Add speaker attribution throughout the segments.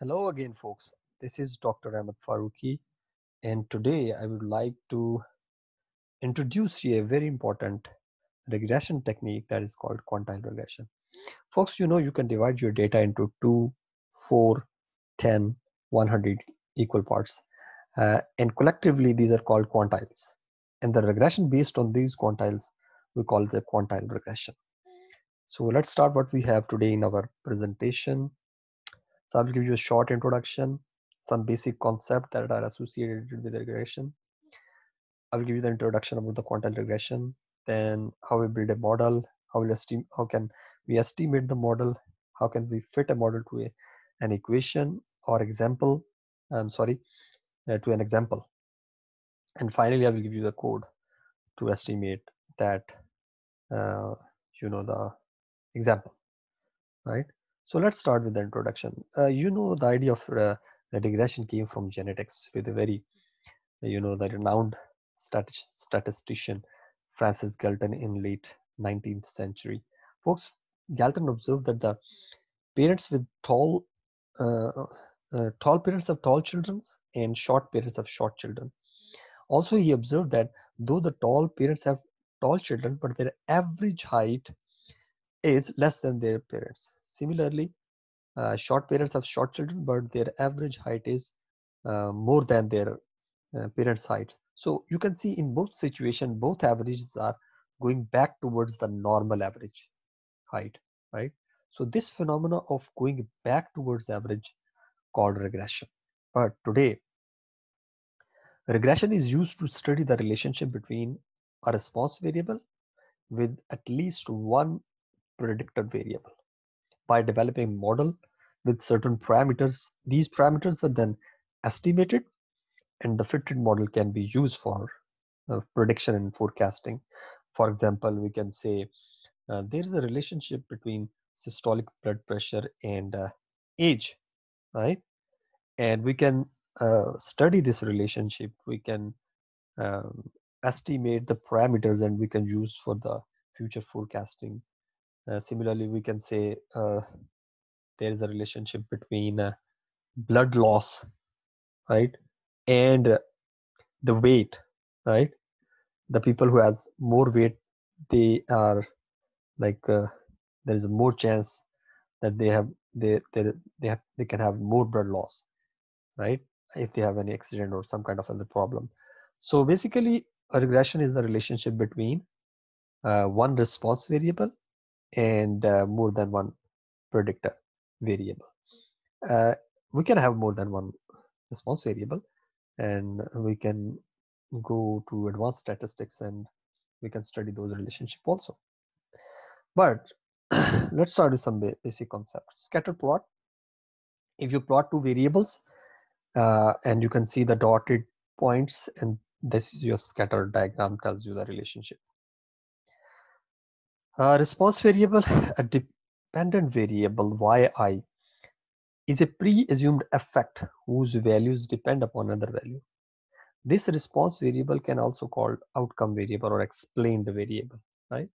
Speaker 1: Hello again, folks. This is Dr. Ahmad Farooqi, and today I would like to introduce you a very important regression technique that is called quantile regression. Folks, you know you can divide your data into 2, 4, 10, 100 equal parts, uh, and collectively these are called quantiles. And the regression based on these quantiles, we call the quantile regression. So let's start what we have today in our presentation. So I will give you a short introduction, some basic concepts that are associated with regression. I will give you the introduction about the quantile regression, then how we build a model, how we estimate, how can we estimate the model, how can we fit a model to a, an equation or example, I'm sorry, uh, to an example. And finally, I will give you the code to estimate that, uh, you know, the example, right? So let's start with the introduction. Uh, you know, the idea of uh, regression came from genetics with a very, you know, the renowned statistician Francis Galton in late 19th century. Folks, Galton observed that the parents with tall, uh, uh, tall parents of tall children and short parents of short children. Also, he observed that though the tall parents have tall children, but their average height is less than their parents. Similarly, uh, short parents have short children, but their average height is uh, more than their uh, parents' height. So you can see in both situations, both averages are going back towards the normal average height, right? So this phenomena of going back towards average called regression. But today, regression is used to study the relationship between a response variable with at least one predictor variable by developing model with certain parameters. These parameters are then estimated and the fitted model can be used for uh, prediction and forecasting. For example, we can say uh, there is a relationship between systolic blood pressure and uh, age, right? And we can uh, study this relationship. We can um, estimate the parameters and we can use for the future forecasting. Uh, similarly, we can say uh, there is a relationship between blood loss, right? and the weight right the people who has more weight they are like uh, there is more chance that they have they they they, have, they can have more blood loss right if they have any accident or some kind of other problem so basically a regression is the relationship between uh, one response variable and uh, more than one predictor variable. Uh, we can have more than one response variable and we can go to advanced statistics and we can study those relationship also. But let's start with some basic concepts. Scatter plot. If you plot two variables uh, and you can see the dotted points and this is your scatter diagram tells you the relationship uh, response variable a dependent variable yi is a pre-assumed effect whose values depend upon another value. This response variable can also called outcome variable or explained variable, right?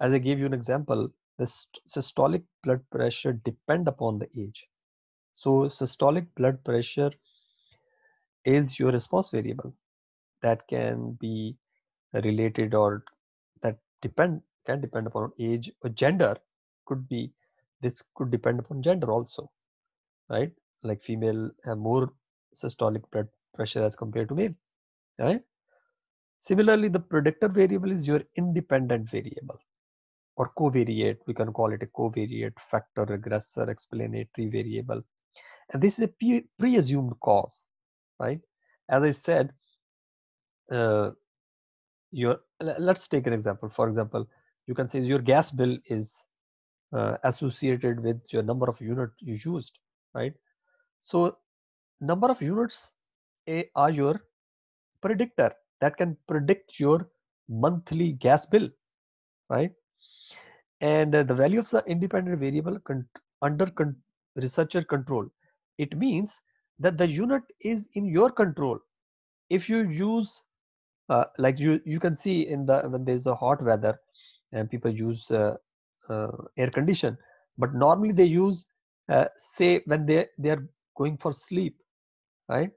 Speaker 1: As I gave you an example, the systolic blood pressure depend upon the age. So systolic blood pressure is your response variable that can be related or that depend can depend upon age or gender could be this could depend upon gender also right? Like female have more systolic blood pressure as compared to male, right? Similarly, the predictor variable is your independent variable or covariate. We can call it a covariate factor, regressor, explanatory variable. And this is a pre-assumed cause, right? As I said, uh, your let's take an example. For example, you can say your gas bill is uh, associated with your number of unit you used right? So number of units are your predictor that can predict your monthly gas bill, right? And uh, the value of the independent variable con under con researcher control, it means that the unit is in your control. If you use, uh, like you you can see in the when there's a hot weather and people use uh, uh, air condition, but normally they use uh, say when they they are going for sleep right?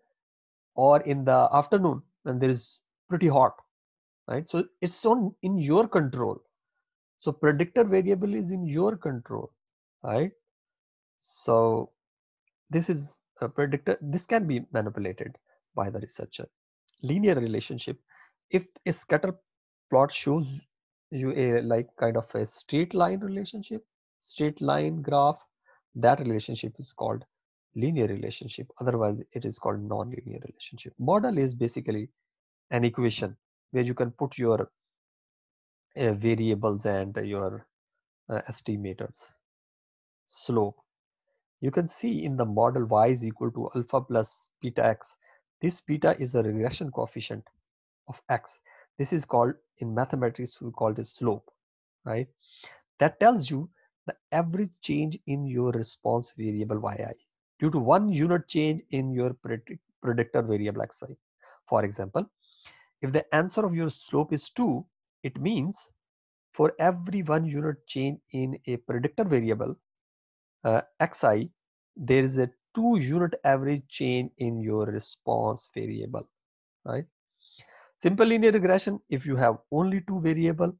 Speaker 1: Or in the afternoon when there is pretty hot right? So it's on in your control. So predictor variable is in your control right? So this is a predictor this can be manipulated by the researcher. Linear relationship if a scatter plot shows you a like kind of a straight line relationship straight line graph that relationship is called linear relationship. Otherwise it is called non-linear relationship. Model is basically an equation where you can put your uh, variables and your uh, estimators slope. You can see in the model y is equal to alpha plus beta x. This beta is the regression coefficient of x this is called in mathematics we call it slope right? That tells you the average change in your response variable yi due to one unit change in your predict predictor variable xi for example if the answer of your slope is 2 it means for every one unit change in a predictor variable uh, xi there is a two unit average change in your response variable right simple linear regression if you have only two variable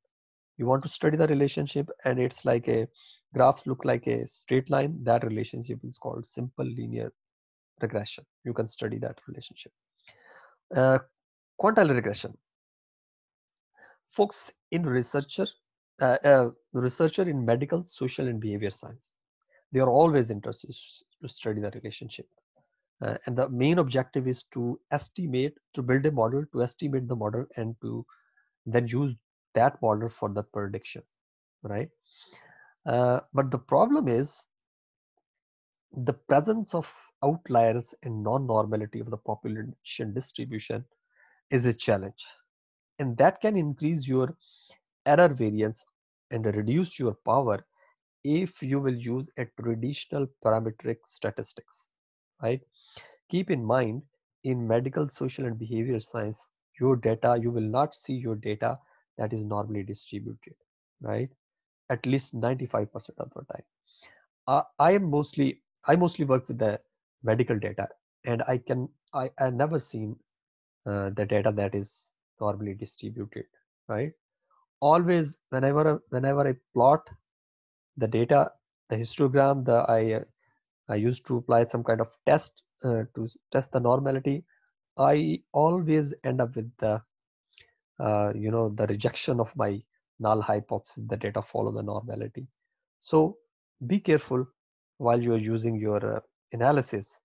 Speaker 1: you want to study the relationship and it's like a graphs look like a straight line that relationship is called simple linear regression. You can study that relationship. Uh, quantile regression. Folks in researcher uh, uh, researcher in medical social and behavior science they are always interested to study the relationship uh, and the main objective is to estimate to build a model to estimate the model and to then use that model for the prediction right? Uh, but the problem is the presence of outliers and non-normality of the population distribution is a challenge. And that can increase your error variance and reduce your power if you will use a traditional parametric statistics right keep in mind in medical social and behavior science your data you will not see your data that is normally distributed right? At least 95% of the time. Uh, i am mostly i mostly work with the medical data and i can i i never seen uh, the data that is normally distributed right? Always whenever whenever i plot the data the histogram the i i used to apply some kind of test uh, to test the normality i always end up with the uh, you know the rejection of my null hypothesis the data follow the normality. So be careful while you are using your uh, analysis.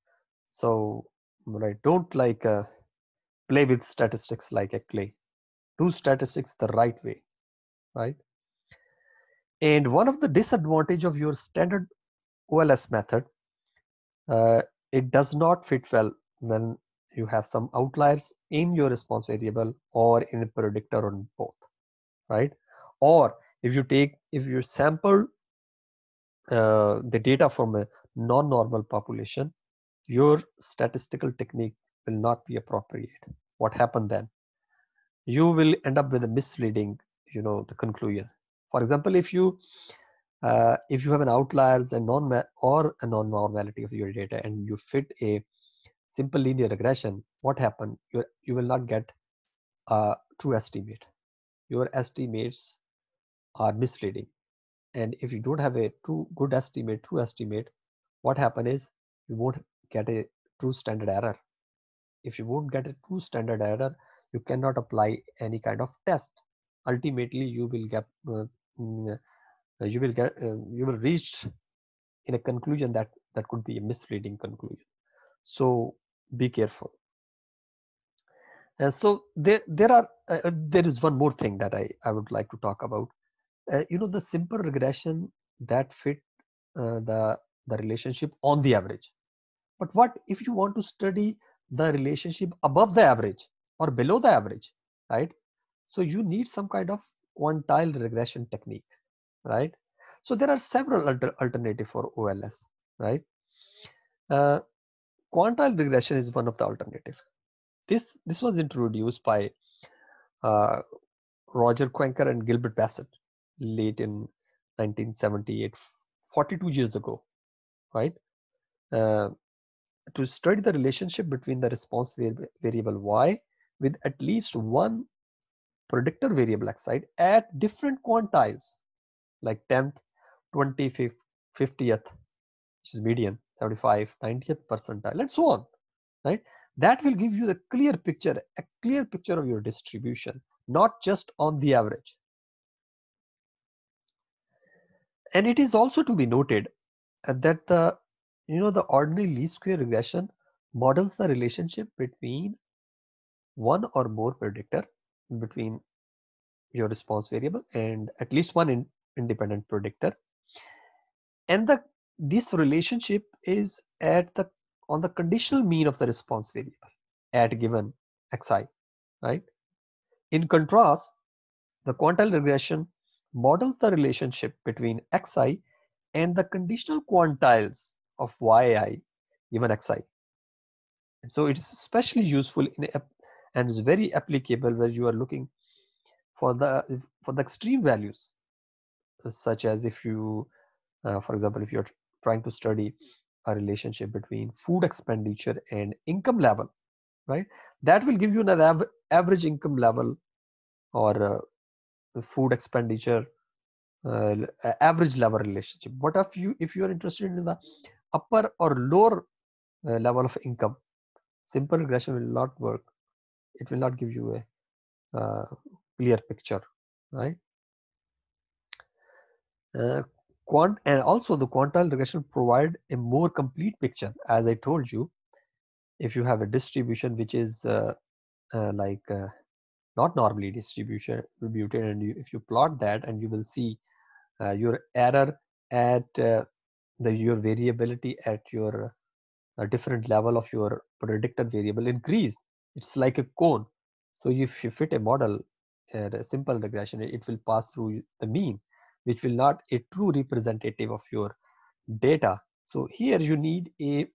Speaker 1: So right don't like uh, play with statistics like a clay. Do statistics the right way right? And one of the disadvantage of your standard OLS method uh, it does not fit well when you have some outliers in your response variable or in a predictor on both right? Or if you take if you sample uh, the data from a non-normal population your statistical technique will not be appropriate. What happened then? You will end up with a misleading you know the conclusion. For example if you uh, if you have an outliers and non or a non-normality of your data and you fit a simple linear regression what happened? You you will not get a true estimate. Your estimates are misleading. And if you don't have a true good estimate true estimate what happen is you won't get a true standard error. If you won't get a true standard error you cannot apply any kind of test. Ultimately you will get uh, mm, you will get uh, you will reach in a conclusion that that could be a misleading conclusion. So be careful. And so there there are uh, uh, there is one more thing that i i would like to talk about. Uh, you know the simple regression that fit uh, the the relationship on the average. But what if you want to study the relationship above the average or below the average right? So you need some kind of quantile regression technique right? So there are several alter alternative for ols right? Uh, quantile regression is one of the alternative. This this was introduced by uh, roger Koenker and gilbert bassett late in 1978 42 years ago right? Uh, to study the relationship between the response variable y with at least one predictor variable xi at different quantiles like 10th 25th 50th which is median 75 90th percentile and so on right? That will give you the clear picture a clear picture of your distribution not just on the average. And it is also to be noted uh, that the you know the ordinary least square regression models the relationship between one or more predictor between your response variable and at least one in, independent predictor. And the this relationship is at the on the conditional mean of the response variable at given xi right? In contrast the quantile regression models the relationship between xi and the conditional quantiles of yi given xi. And so it is especially useful in a, and is very applicable where you are looking for the for the extreme values such as if you uh, for example if you're trying to study a relationship between food expenditure and income level right? That will give you an av average income level or uh, food expenditure uh, average level relationship. What if you if you are interested in the upper or lower uh, level of income simple regression will not work. It will not give you a uh, clear picture right quant and also the quantile regression provide a more complete picture as i told you if you have a distribution which is uh, uh, like uh, not normally distributed and you, if you plot that and you will see uh, your error at uh, the your variability at your uh, different level of your predicted variable increase it's like a cone. So if you fit a model a simple regression it will pass through the mean which will not a true representative of your data. So here you need a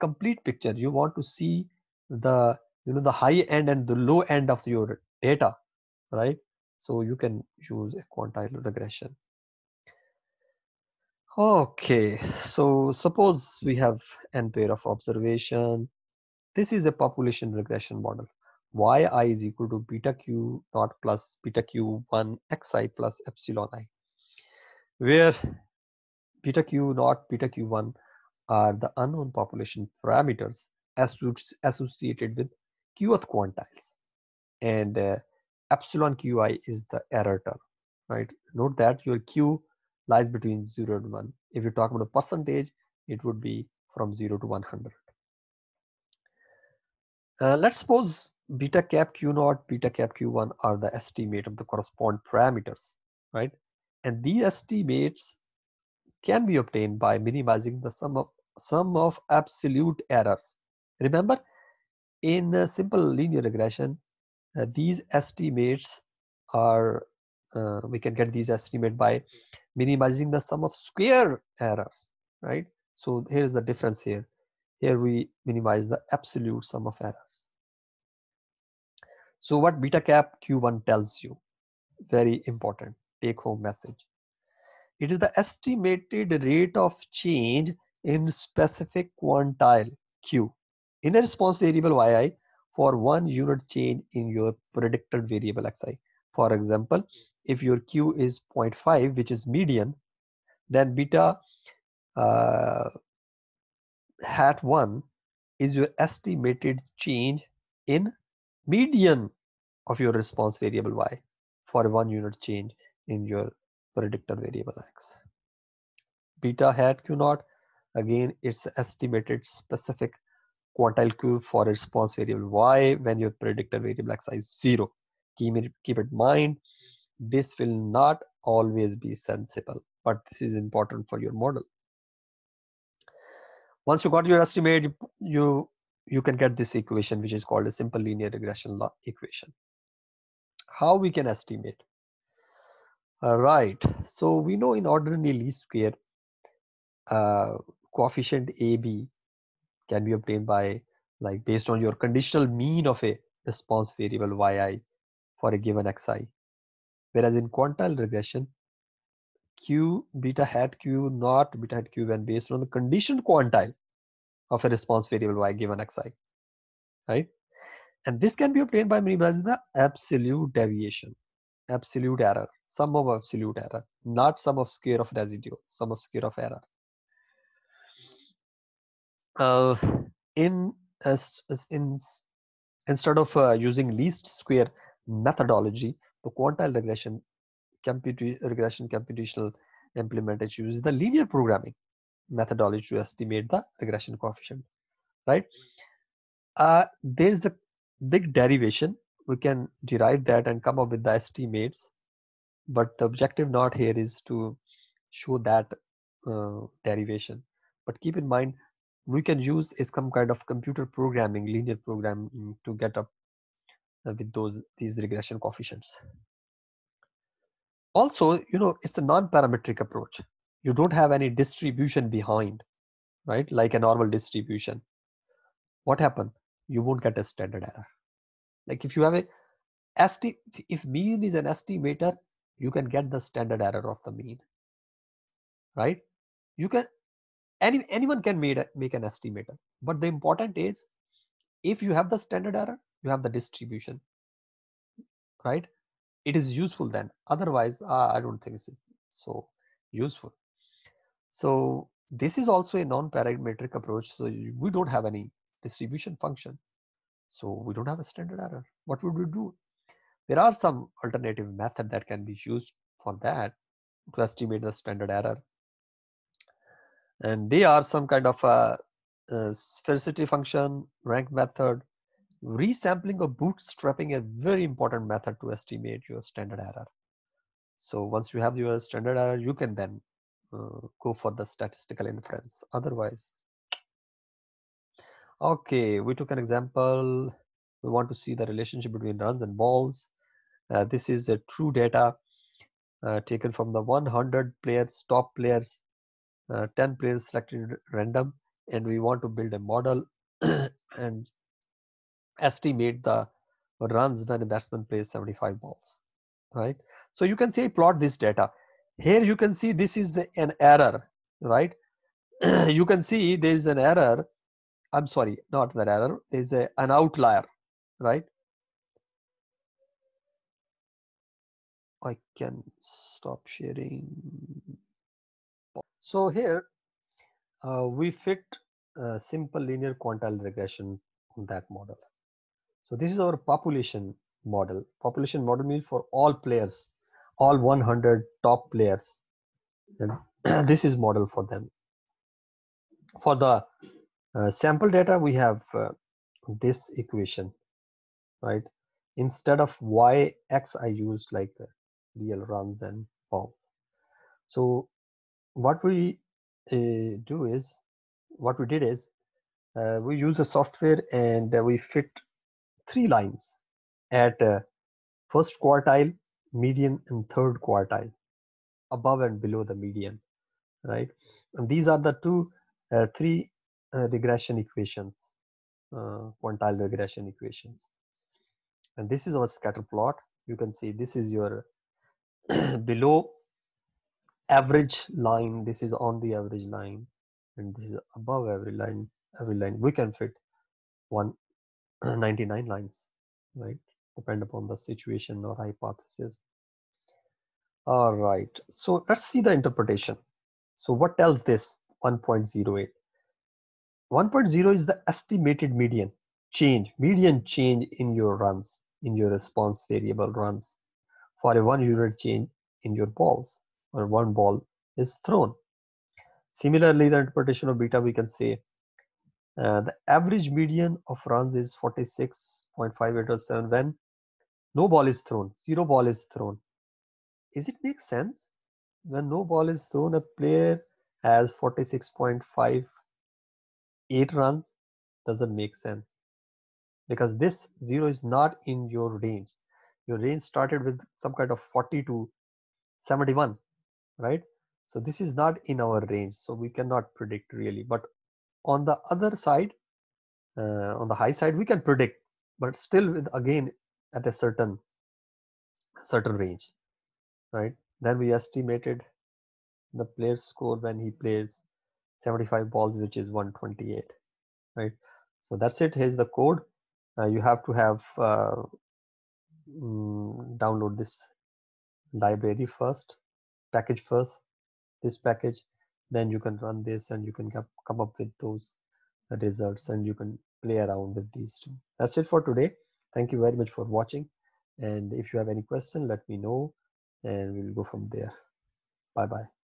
Speaker 1: complete picture. You want to see the you know the high end and the low end of your data right? So you can use a quantile regression. Okay so suppose we have n pair of observation. This is a population regression model. Yi is equal to beta q naught plus beta q1 xi plus epsilon i where beta q naught, beta q1 are the unknown population parameters associated with qth quantiles. And uh, epsilon qi is the error term right? Note that your q lies between 0 and 1 if you talk about a percentage it would be from 0 to 100 uh, let's suppose beta cap q naught beta cap q1 are the estimate of the corresponding parameters right and these estimates can be obtained by minimizing the sum of sum of absolute errors. Remember, in simple linear regression, uh, these estimates are uh, we can get these estimate by minimizing the sum of square errors, right? So here is the difference here. Here we minimize the absolute sum of errors. So what beta cap Q1 tells you, very important take home message. It is the estimated rate of change in specific quantile Q in a response variable yi for one unit change in your predicted variable xi. For example, if your Q is 0.5, which is median, then beta uh, hat 1 is your estimated change in median of your response variable y for one unit change in your predictor variable x. Beta hat q naught, again it's estimated specific quantile q for response variable y when your predictor variable x is zero. Keep it, keep it in mind, this will not always be sensible, but this is important for your model. Once you got your estimate, you you can get this equation which is called a simple linear regression law equation. How we can estimate? Uh, right. So we know in ordinary least square, uh, coefficient AB can be obtained by like based on your conditional mean of a response variable yi for a given xi. Whereas in quantile regression, q beta hat q naught beta hat q when based on the conditioned quantile of a response variable y given xi, right? And this can be obtained by minimizing the absolute deviation, absolute error, sum of absolute error, not sum of square of residual, sum of square of error. Uh, in as, as in instead of uh, using least square methodology, the quantile regression regression computational implementation uses the linear programming methodology to estimate the regression coefficient, right? Uh, there's a big derivation. We can derive that and come up with the estimates. But the objective not here is to show that uh, derivation. But keep in mind, we can use is some kind of computer programming, linear programming to get up uh, with those these regression coefficients. Also, you know, it's a non-parametric approach. You don't have any distribution behind, right? Like a normal distribution. What happened? You won't get a standard error. Like if you have a esti if mean is an estimator, you can get the standard error of the mean, right? You can any anyone can make a, make an estimator, but the important is if you have the standard error, you have the distribution, right? It is useful then. Otherwise, uh, I don't think it's so useful. So this is also a non-parametric approach. So we don't have any distribution function. So we don't have a standard error. What would we do? There are some alternative method that can be used for that to estimate the standard error. And they are some kind of a, a sphericity function, rank method, resampling or bootstrapping a very important method to estimate your standard error. So once you have your standard error, you can then uh, go for the statistical inference. Otherwise, Okay, we took an example. We want to see the relationship between runs and balls. Uh, this is a true data uh, taken from the 100 players, top players, uh, 10 players selected random, and we want to build a model and estimate the runs when a batsman plays 75 balls, right? So you can say plot this data. Here you can see this is an error, right? you can see there is an error I'm sorry, not that error, is a, an outlier, right? I can stop sharing. So here uh, we fit a simple linear quantile regression on that model. So this is our population model. Population model means for all players, all 100 top players. And this is model for them. For the uh, sample data we have uh, this equation right? Instead of y x i used like real runs and balls so what we uh, do is what we did is uh, we use a software and uh, we fit three lines at uh, first quartile median and third quartile above and below the median right? And these are the two three uh, regression equations, uh, quantile regression equations. And this is our scatter plot. You can see this is your below average line. This is on the average line, and this is above every line. Every line we can fit one 99 lines, right? Depend upon the situation or hypothesis. All right. So let's see the interpretation. So what tells this 1.08? 1.0 is the estimated median change, median change in your runs, in your response variable runs for a one unit change in your balls or one ball is thrown. Similarly, the interpretation of beta, we can say uh, the average median of runs is 46.587 when no ball is thrown, zero ball is thrown. Is it make sense? When no ball is thrown, a player has 46.5 8 runs doesn't make sense. Because this 0 is not in your range. Your range started with some kind of 40 to 71 right? So this is not in our range so we cannot predict really. But on the other side uh, on the high side we can predict but still with again at a certain certain range right? Then we estimated the player's score when he plays 75 balls which is 128 right? So that's it. Here's the code. Uh, you have to have uh, mm, download this library first package first this package. Then you can run this and you can come up with those results and you can play around with these two. That's it for today. Thank you very much for watching. And if you have any question let me know and we'll go from there. Bye bye